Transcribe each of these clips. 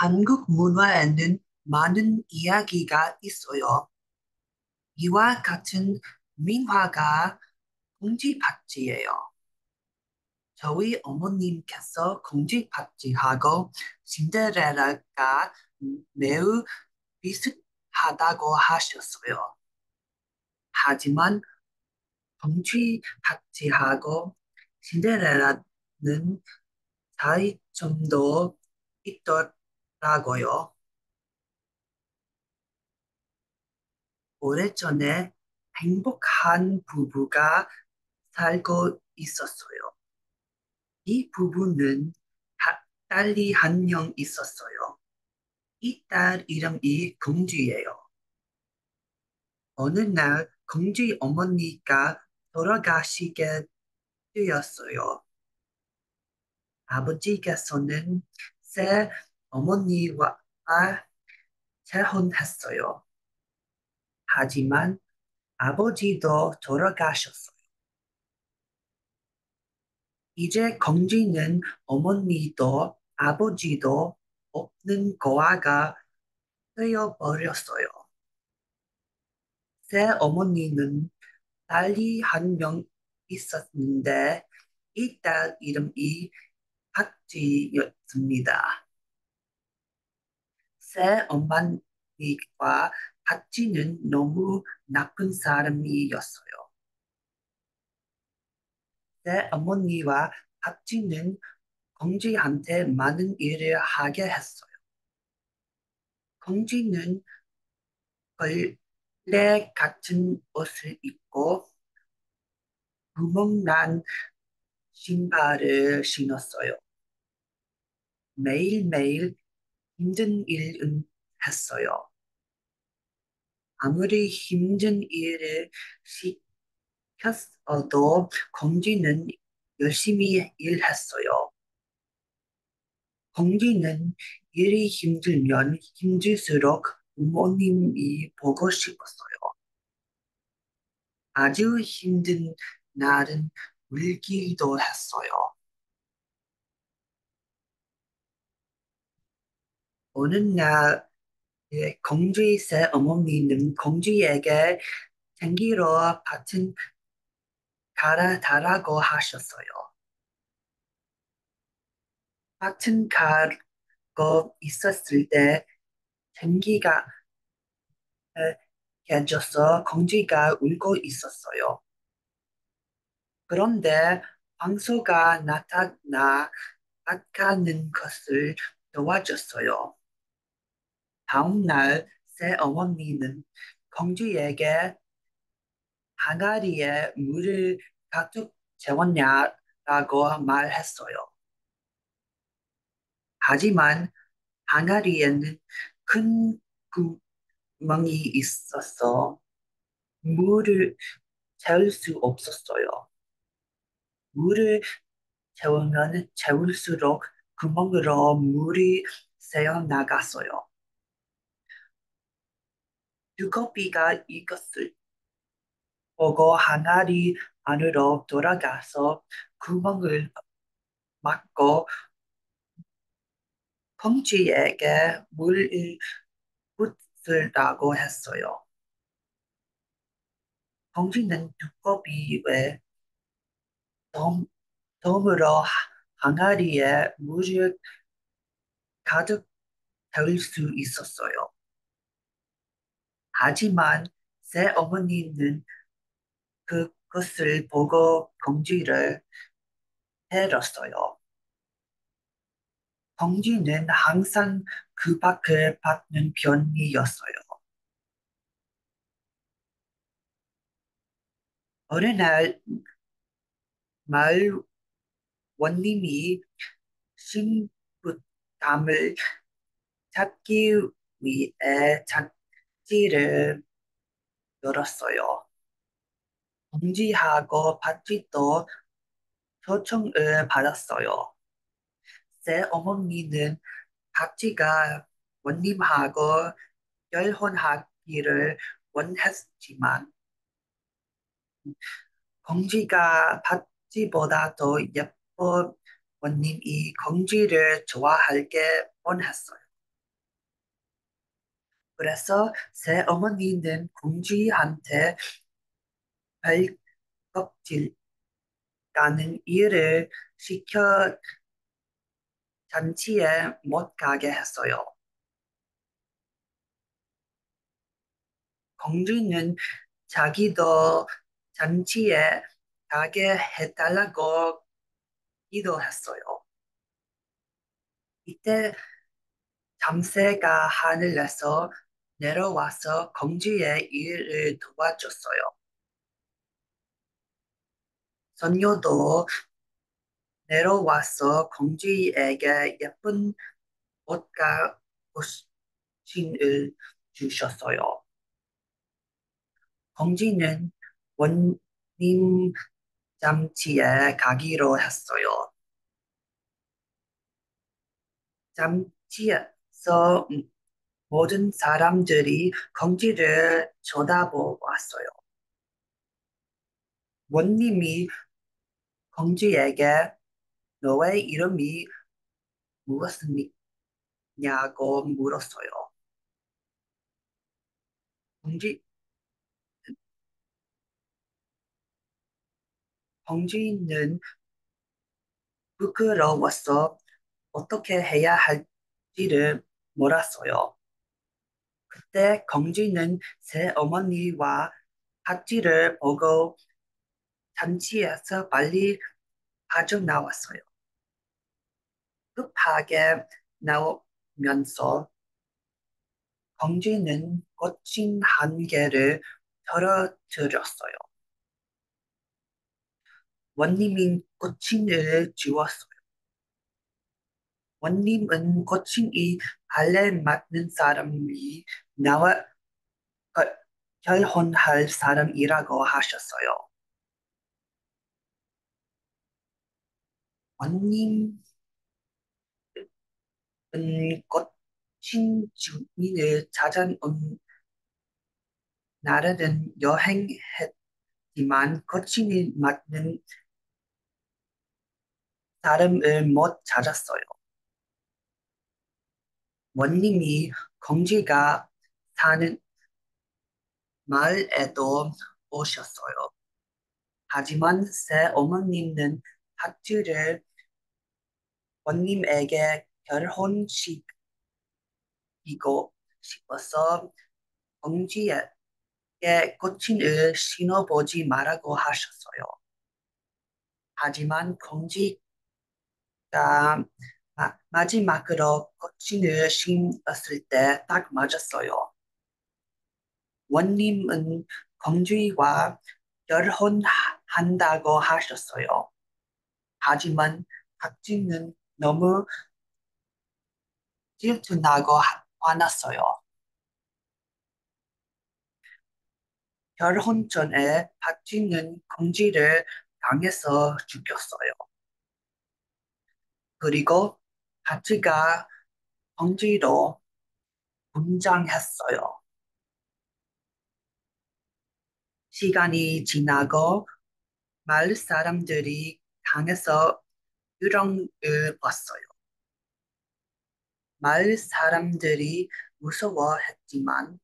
한국 문화에는 많은 이야기가 있어요. 이와 같은 민화가 공지박지예요. 저희 어머님께서 공지박지하고 신데렐라가 매우 비슷하다고 하셨어요. 하지만 공지박지하고 신데렐라는 차이점도 있더 라고요. 오래전에 행복한 부부가 살고 있었어요. 이 부부는 딸이 한 명 있었어요. 이 딸 이름이 공주예요. 어느 날 공주 어머니가 돌아가시게 되었어요. 아버지께서는 새 어머니와 재혼했어요. 하지만 아버지도 돌아가셨어요. 이제 공주는 어머니도 아버지도 없는 고아가 되어버렸어요. 새 어머니는 딸이 한 명 있었는데 이 딸 이름이 박쥐였습니다. 새 어머니와 박쥐는 너무 나쁜 사람이었어요. 새 어머니와 박쥐는 공주한테 많은 일을 하게 했어요. 공주는 벌레 같은 옷을 입고 구멍난 신발을 신었어요. 매일매일 힘든 일은 했어요. 아무리 힘든 일을 시켰어도 공주는 열심히 일했어요. 공주는 일이 힘들면 힘들수록 부모님이 보고 싶었어요. 아주 힘든 날은 울기도 했어요. 어느 날 공주의 새 어머니는 공주에게 생기로 밭은 갈아달라고 하셨어요. 밭은 갈고 있었을 때 생기가 깨져서 공주가 울고 있었어요. 그런데 황소가 나타나 밭 가는 것을 도와줬어요. 다음 날 새 어머니는 공주에게 항아리에 물을 가득 채웠냐라고 말했어요. 하지만 항아리에는 큰 구멍이 있어서 물을 채울 수 없었어요. 물을 채우면 채울수록 구멍으로 물이 새어 나갔어요. 두꺼비가 이것을 보고 항아리 안으로 돌아가서 구멍을 막고 공주에게 물을 붓으라고 했어요. 공주는 두꺼비의 돔으로 항아리에 물을 가득 태울 수 있었어요. 하지만 새 어머니는 그것을 보고 공주를 때렸어요. 공주는 항상 그 밖을 받는 편이었어요. 어느 날 마을 원님이 신부감을 찾기 위해 착지를 열었어요. 공지하고 박쥐도 초청을 받았어요. 새 어머니는 박쥐가 원님하고 결혼하기를 원했지만 공쥐가 박쥐보다 더 예쁜 원님이 공쥐를 좋아하게 원했어요. 그래서 새 어머니는 공주한테 발껍질 까는 일을 시켜 잔치에 못 가게 했어요. 공주는 자기도 잔치에 가게 해달라고 기도했어요. 이때 잠새가 하늘에서 내려와서 공주의 일을 도와줬어요. 선녀도 내려와서 공주에게 예쁜 옷과 옷신을 주셨어요. 공주는 원님 잠치에 가기로 했어요. 잠치에서 모든 사람들이 공주를 쳐다보았어요. 원님이 공주에게 너의 이름이 무엇이냐고 물었어요. 공주, 공주는 부끄러워서 어떻게 해야 할지를 몰랐어요. 그때 공주는 새 어머니와 박쥐를 보고 잔치에서 빨리 빠져나왔어요. 급하게 나오면서 공주는 꽃신 한 개를 떨어뜨렸어요. 원님이 꽃신을 주었어요. 원님은 꽃신이 발에 맞는 사람이 나와 결혼할 사람이라고 하셨어요. 원님은 꽃신 주인을 찾아온 날에는 여행했지만 꽃신이 맞는 사람을 못 찾았어요. 원님이 공주가 사는 마을에도 오셨어요. 하지만 새 어머니는 박쥐를 원님에게 결혼시키고 싶어서 공주에게 꽃신을 신어보지 말라고 하셨어요. 하지만 공주가 마지막으로 꽃신을 신었을 때 딱 맞았어요. 원님은 공주와 결혼한다고 하셨어요. 하지만 박쥐는 너무 질투나고 화났어요. 결혼 전에 박쥐는 공주를 당해서 죽였어요. 그리고 박쥐가 공주로 분장했어요. 시간이 지나고 마을 사람들이 당해서 유령을 봤어요. 마을 사람들이 무서워했지만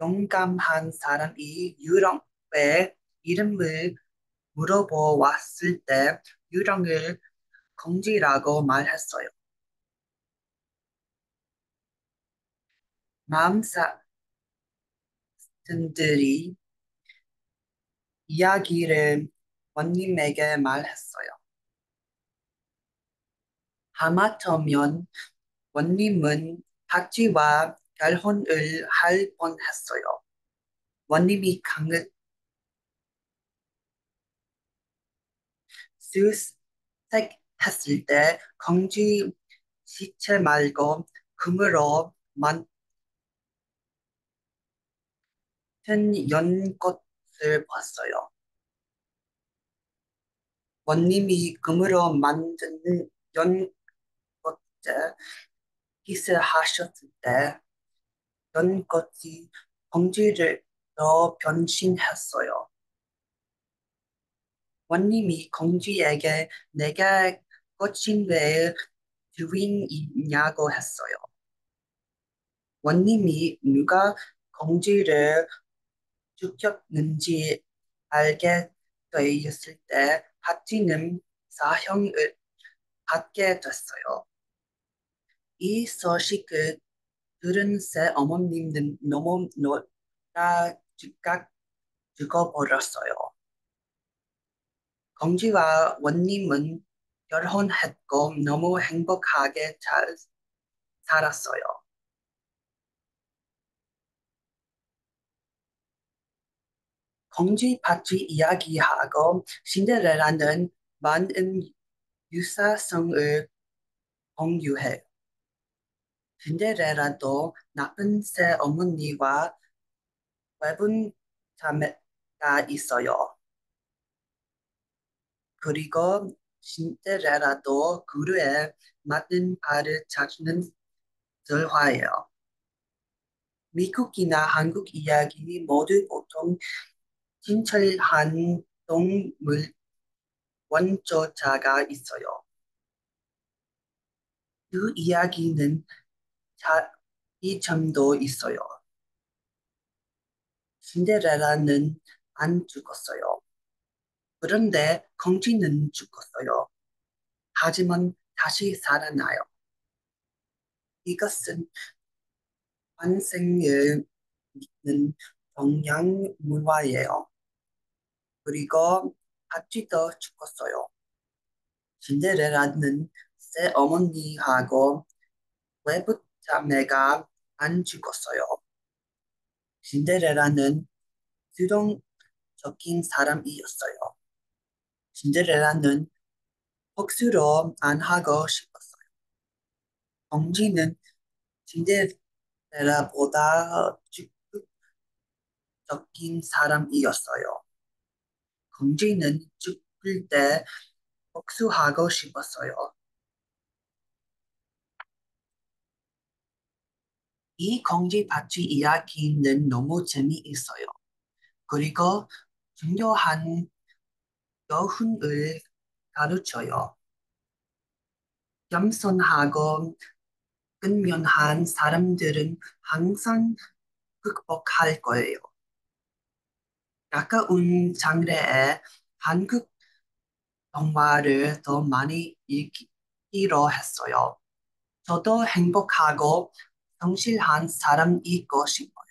용감한 사람이 유령의 이름을 물어보았을 때 유령을 공주라고 말했어요. 마음 사람들이 이야기를 원님에게 말했어요. 하마터면 원님은 박쥐와 결혼을 할 뻔했어요. 원님이 강을 수색 했을 때 공주 시체 말고 금으로 만든 연꽃을 봤어요. 원님이 금으로 만든 연꽃에 빚을 하셨을 때 연꽃이 공주로 변신했어요. 원님이 공주에게 내가 꽃신 외에 주인이냐고 했어요. 원님이 누가 공주를 죽였는지 알게 되었을 때 하티는 사형을 받게 됐어요. 이 소식을 들은 새 어머님은 너무 놀라 즉각 죽어버렸어요. 공주와 원님은 결혼했고 너무 행복하게 잘 살았어요. 공주 파티 이야기하고 신데렐라는 많은 유사성을 공유해요. 신데렐라도 나쁜 새 어머니와 외분 자매가 있어요. 그리고 신데렐라도 그루에 맞는 발을 찾는 설화예요. 미국이나 한국 이야기 모두 보통 진철한 동물 원조자가 있어요. 그 이야기는 차이점도 있어요. 신데렐라는 안 죽었어요. 그런데 공주는 죽었어요. 하지만 다시 살아나요. 이것은 환생을 믿는 동양 문화예요. 그리고 파티도 죽었어요. 신데렐라는 새 어머니하고 외부 자매가 안 죽었어요. 신데렐라는 수동적인 사람이었어요. 신데렐라는 복수로 안 하고 싶었어요. 공주는 신데렐라보다 적극적인 사람이었어요. 공주는 죽을 때 복수하고 싶었어요. 이 공주 파티 이야기는 너무 재미있어요. 그리고 중요한 교훈을 가르쳐요. 겸손하고 근면한 사람들은 항상 극복할 거예요. 가까운 장래에 한국 동화를 더 많이 읽기로 했어요. 저도 행복하고 성실한 사람이고 싶어요.